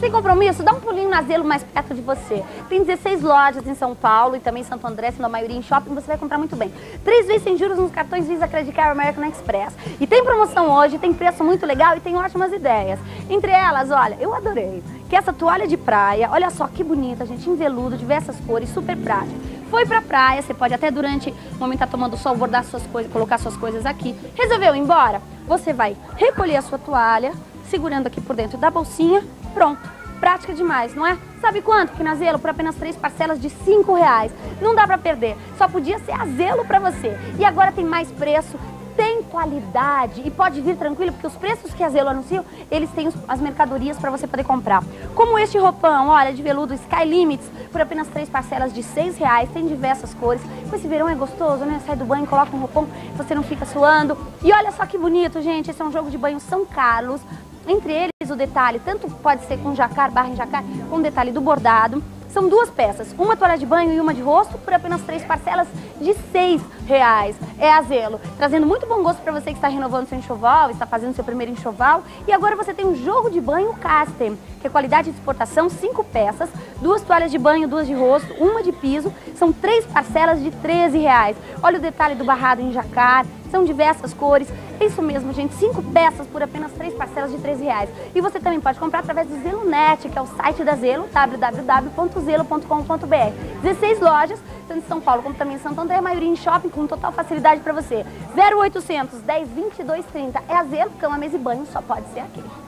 Sem compromisso, dá um pulinho na Zelo mais perto de você. Tem 16 lojas em São Paulo e também em Santo André, sendo a maioria em shopping, você vai comprar muito bem. Três vezes sem juros nos cartões Visa Credit Card American Express. E tem promoção hoje, tem preço muito legal e tem ótimas ideias. Entre elas, olha, eu adorei. Que essa toalha de praia, olha só que bonita, gente, em veludo, diversas cores, super prática. Foi pra praia, você pode até durante o momento tá tomando sol, bordar suas coisas, colocar suas coisas aqui. Resolveu ir embora? Você vai recolher a sua toalha, segurando aqui por dentro da bolsinha, pronto. Prática demais, não é? Sabe quanto que na Zelo? Por apenas três parcelas de cinco reais. Não dá pra perder. Só podia ser a Zelo pra você. E agora tem mais preço, tem qualidade e pode vir tranquilo, porque os preços que a Zelo anuncia, eles têm as mercadorias para você poder comprar. Como este roupão, olha, de veludo Sky Limits, por apenas três parcelas de seis reais, tem diversas cores. Com esse verão é gostoso, né? Sai do banho, coloca um roupão, você não fica suando. E olha só que bonito, gente, esse é um jogo de banho São Carlos, entre eles o detalhe, tanto pode ser com jacar, barra em jacar, com o detalhe do bordado. São duas peças, uma toalha de banho e uma de rosto, por apenas três parcelas de seis reais. É a Zelo, trazendo muito bom gosto para você que está renovando seu enxoval, está fazendo seu primeiro enxoval. E agora você tem um jogo de banho Castem, que é qualidade de exportação, cinco peças, duas toalhas de banho, duas de rosto, uma de piso. São três parcelas de 13 reais. Olha o detalhe do barrado em jacar, são diversas cores. É isso mesmo, gente. Cinco peças por apenas três parcelas de 13 reais. E você também pode comprar através do Zelonet, que é o site da Zelo, www.zelo.com.br. 16 lojas, tanto em São Paulo como também em Santo André, a maioria em shopping, com total facilidade para você. 0800 10 22 30. É a Zelo, cama, mesa e banho, só pode ser aqui.